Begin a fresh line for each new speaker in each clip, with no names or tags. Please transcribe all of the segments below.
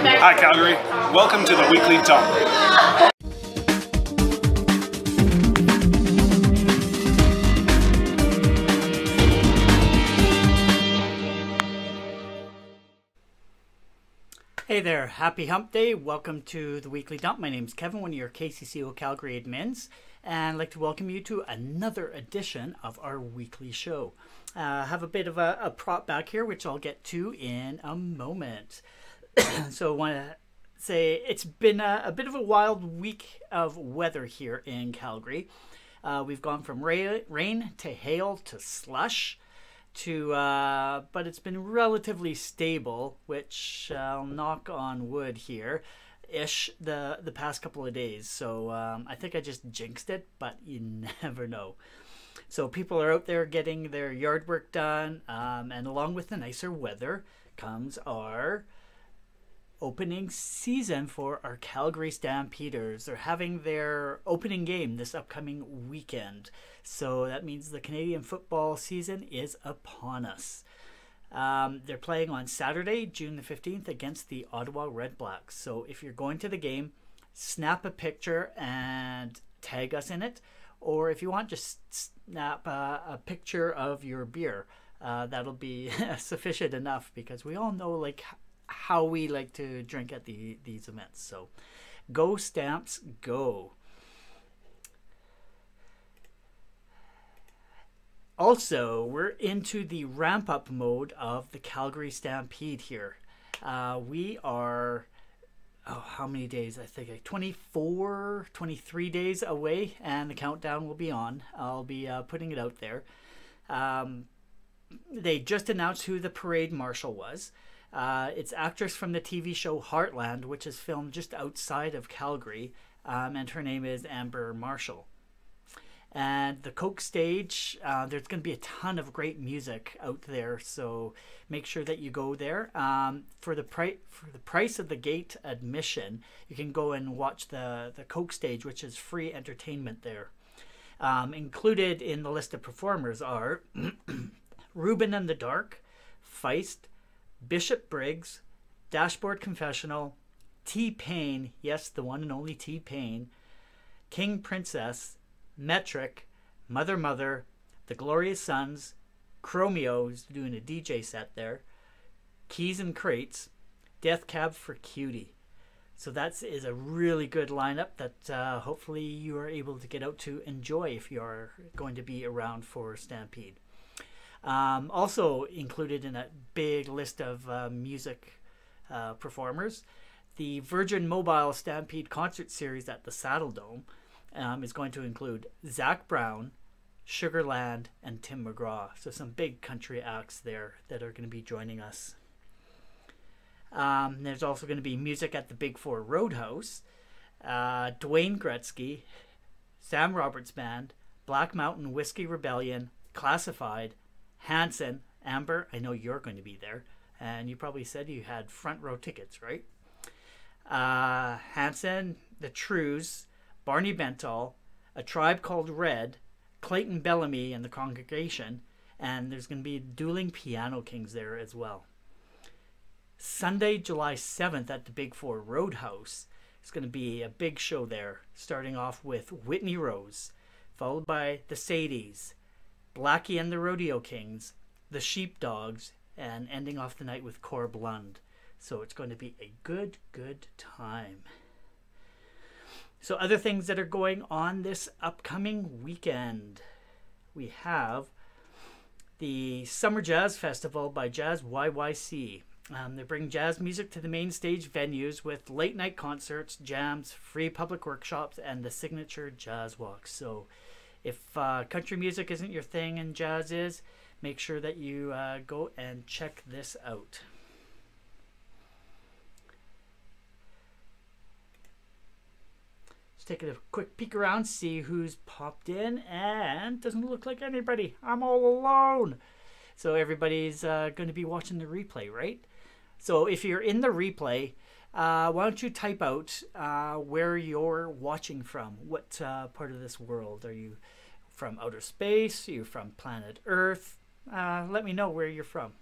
Hi, Calgary. Welcome to the Weekly Dump.
Hey there, happy hump day. Welcome to the weekly dump. My name is Kevin, one of your KCCO Calgary admins, and I'd like to welcome you to another edition of our weekly show. Uh, I have a bit of a, a prop back here, which I'll get to in a moment. so I want to say it's been a, a, bit of a wild week of weather here in Calgary. Uh, we've gone from ra- rain to hail to slush to uh, but it's been relatively stable which i'll knock on wood here ish the the past couple of days so um, i think i just jinxed it but you never know so people are out there getting their yard work done um, and along with the nicer weather comes our opening season for our Calgary Stampeders. They're having their opening game this upcoming weekend. So that means the Canadian football season is upon us. Um, they're playing on Saturday, June the 15th, against the Ottawa Red Blacks. So if you're going to the game, snap a picture and tag us in it. Or if you want, just snap a, a picture of your beer. Uh, that'll be sufficient enough because we all know like how we like to drink at the these events. So, go stamps, go. Also, we're into the ramp up mode of the Calgary Stampede here. Uh, we are, oh, how many days? I think like 24, 23 days away, and the countdown will be on. I'll be uh, putting it out there. Um, they just announced who the parade marshal was. Uh, it's actress from the TV show Heartland, which is filmed just outside of Calgary, um, and her name is Amber Marshall. And the Coke stage, uh, there's going to be a ton of great music out there, so make sure that you go there. Um, for the price for the price of the gate admission, you can go and watch the the Coke stage, which is free entertainment there. Um, included in the list of performers are Ruben and the Dark, Feist, Bishop Briggs, Dashboard Confessional, T Pain, yes, the one and only T Pain, King Princess, Metric, Mother Mother, The Glorious Sons, Chromeo's doing a DJ set there, Keys N Krates, Death Cab for Cutie. So that is a really good lineup that uh, hopefully you are able to get out to enjoy if you are going to be around for Stampede. Um, also included in a big list of uh, music uh, performers, the Virgin Mobile Stampede concert series at the Saddledome um, is going to include Zac Brown, Sugarland, and Tim McGraw. So some big country acts there that are going to be joining us. Um, there's also going to be music at the Big Four Roadhouse, uh, Dwayne Gretzky, Sam Roberts Band, Black Mountain Whiskey Rebellion, Classified, Hanson, Amber, I know you're going to be there, and you probably said you had front row tickets, right? Uh, Hanson, the Trews, Barney Bentall, a tribe called Red, Clayton Bellamy, and the congregation, and there's going to be dueling piano kings there as well. Sunday, July 7th at the Big Four Roadhouse. It's going to be a big show there, starting off with Whitney Rose, followed by the Sadies, Blackie and the Rodeo Kings, the Sheepdogs, and ending off the night with Corb Lund. So it's going to be a good, good time. So, other things that are going on this upcoming weekend we have the Summer Jazz Festival by Jazz YYC. Um, they bring jazz music to the main stage venues with late night concerts, jams, free public workshops, and the signature jazz walks. So, if uh, country music isn't your thing and jazz is, make sure that you uh, go and check this out. Let's take a quick peek around, see who's popped in, and doesn't look like anybody. I'm all alone. So everybody's uh, going to be watching the replay, right? So if you're in the replay, uh, why don't you type out uh, where you're watching from? What uh, part of this world are you from? Outer space? Are you from planet Earth? Uh, let me know where you're from.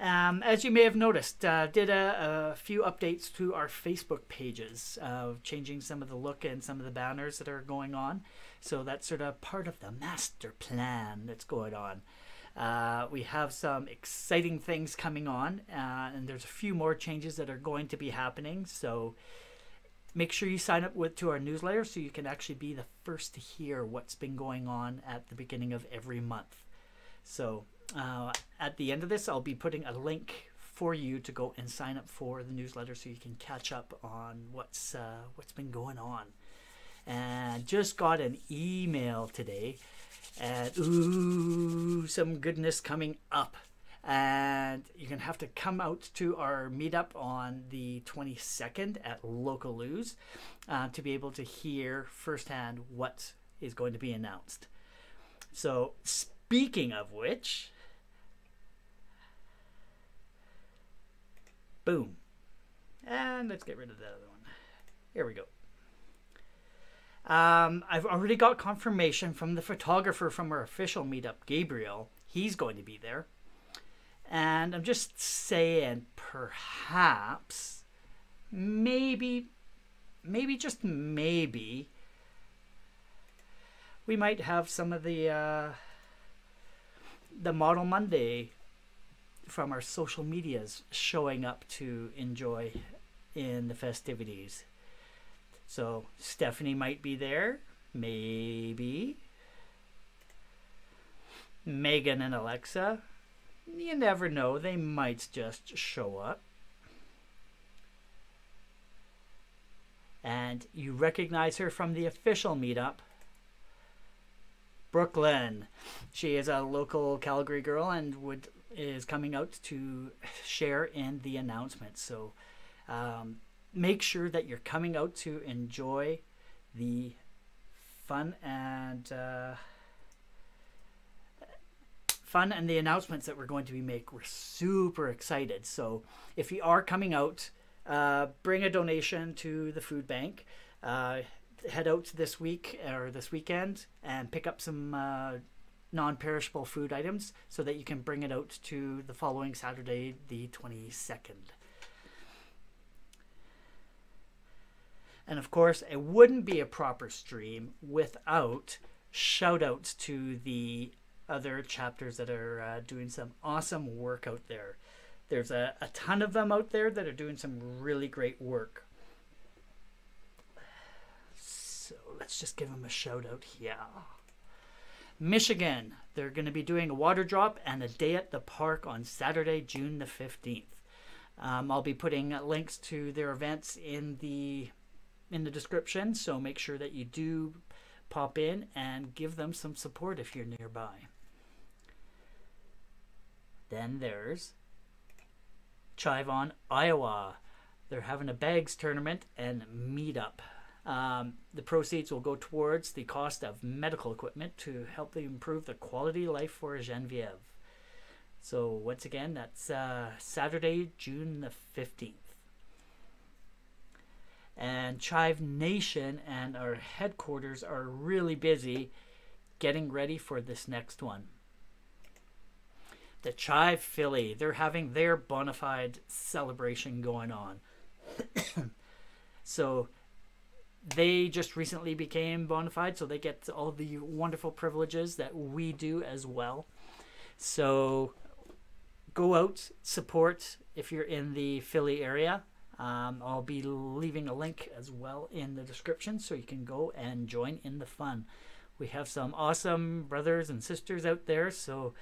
Um, as you may have noticed, uh, did a, a, few updates to our Facebook pages, uh, changing some of the look and some of the banners that are going on. So that's sort of part of the master plan that's going on. Uh, we have some exciting things coming on, uh, and there's a few more changes that are going to be happening. So make sure you sign up with to our newsletter so you can actually be the first to hear what's been going on at the beginning of every month. So uh, at the end of this, I'll be putting a link for you to go and sign up for the newsletter so you can catch up on what's uh, what's been going on. And just got an email today, and ooh, some goodness coming up. And you're gonna have to come out to our meetup on the 22nd at Local News uh, to be able to hear firsthand what is going to be announced. So, speaking of which, Boom. And let's get rid of that other one. Here we go. Um, I've already got confirmation from the photographer from our official meetup, Gabriel. He's going to be there. And I'm just saying, perhaps, maybe, maybe, just maybe, we might have some of the uh, the Model Monday from our social medias showing up to enjoy in the festivities. So Stephanie might be there, maybe. Megan and Alexa, you never know, they might just show up. And you recognize her from the official meetup. Brooklyn. She is a local Calgary girl and would is coming out to share in the announcement. So um, make sure that you're coming out to enjoy the fun and uh, fun and the announcements that we're going to be make. We're super excited. So if you are coming out, uh, bring a donation to the food bank. Uh, head out this week or this weekend and pick up some uh, non-perishable food items so that you can bring it out to the following Saturday, the 22nd. And of course, it wouldn't be a proper stream without shout outs to the other chapters that are uh, doing some awesome work out there. There's a, a ton of them out there that are doing some really great work. So let's just give them a shout out here. Michigan, they're going to be doing a water drop and a day at the park on Saturday, June the 15th. Um, I'll be putting links to their events in the in the description, so make sure that you do pop in and give them some support if you're nearby. Then there's Chive On, Iowa. They're having a bags tournament and meetup. Um, the proceeds will go towards the cost of medical equipment to help improve the quality of life for Genevieve. So once again, that's uh, Saturday, June the 15th. And Chive Nation and our headquarters are really busy getting ready for this next one. The Chive Philly, they're having their bona fide celebration going on. so they just recently became bona fide, so they get all the wonderful privileges that we do as well. So go out, support if you're in the Philly area. Um, I'll be leaving a link as well in the description so you can go and join in the fun. We have some awesome brothers and sisters out there, so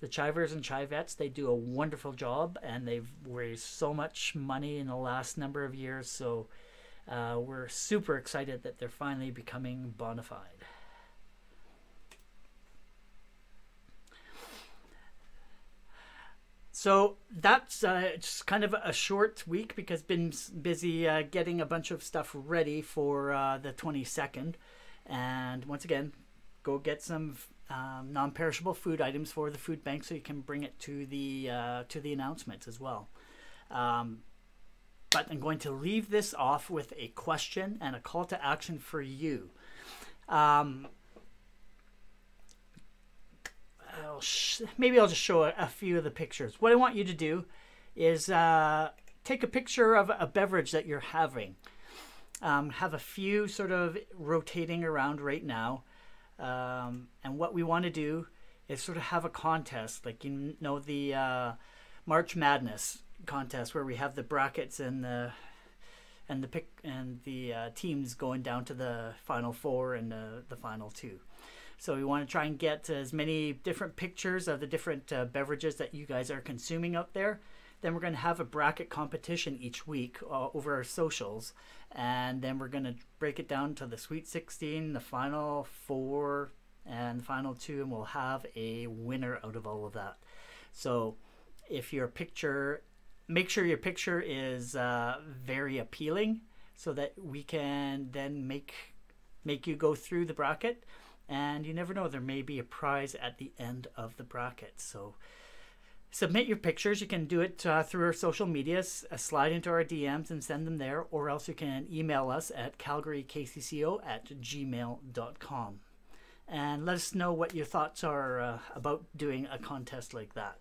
the Chivers and Chivettes, they do a wonderful job and they've raised so much money in the last number of years. So uh, we're super excited that they're finally becoming bona fide. So that's uh, just kind of a short week because been busy uh, getting a bunch of stuff ready for uh, the 22nd. And once again, go get some um, non-perishable food items for the food bank so you can bring it to the uh, to the announcements as well. Um, but I'm going to leave this off with a question and a call to action for you. Um, I'll maybe I'll just show a, a, few of the pictures. What I want you to do is uh, take a picture of a beverage that you're having. Um, have a few sort of rotating around right now. Um, and what we want to do is sort of have a contest, like you know the uh, March Madness contest where we have the brackets and the and the pick and the uh, teams going down to the final four and the, the final two. So we want to try and get as many different pictures of the different uh, beverages that you guys are consuming out there. Then we're going to have a bracket competition each week uh, over our socials, and then we're going to break it down to the Sweet 16, the final four, and the final two, and we'll have a winner out of all of that. So if your picture make sure your picture is uh, very appealing so that we can then make make you go through the bracket and you never know there may be a prize at the end of the bracket. So submit your pictures. You can do it uh, through our social medias uh, slide into our dms and send them there or else you can email us at calgarykcco at gmail.com and let us know what your thoughts are uh, about doing a contest like that.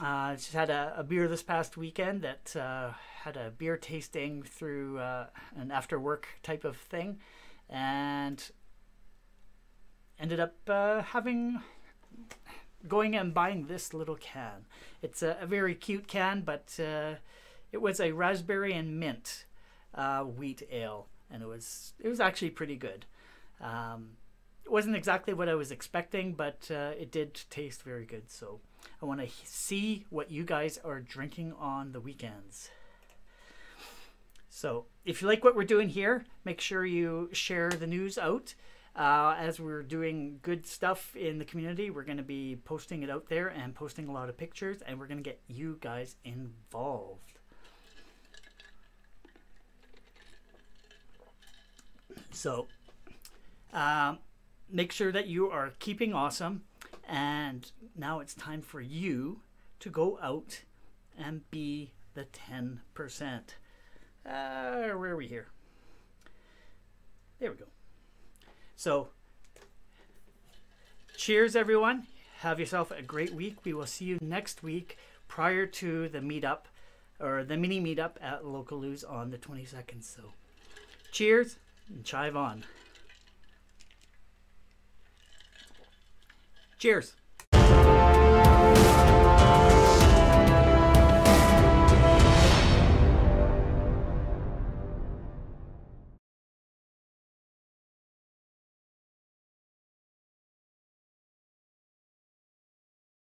Uh, just had a, a, beer this past weekend that uh, had a beer tasting through uh, an after work type of thing, and ended up uh, having going and buying this little can. It's a, a very cute can, but uh, it was a raspberry and mint uh, wheat ale, and it was it was actually pretty good. Um, it wasn't exactly what I was expecting, but it did taste very good. So. I want to see what you guys are drinking on the weekends. So, if you like what we're doing here, make sure you share the news out. Uh, as we're doing good stuff in the community, we're going to be posting it out there and posting a lot of pictures, and we're going to get you guys involved. So, um, make sure that you are keeping awesome. And now it's time for you to go out and be the 10%. Uh, where are we here? There we go. So, cheers, everyone. Have yourself a great week. We will see you next week prior to the meetup or the mini meetup at Localoos on the 22nd. So, cheers and chive on. Cheers.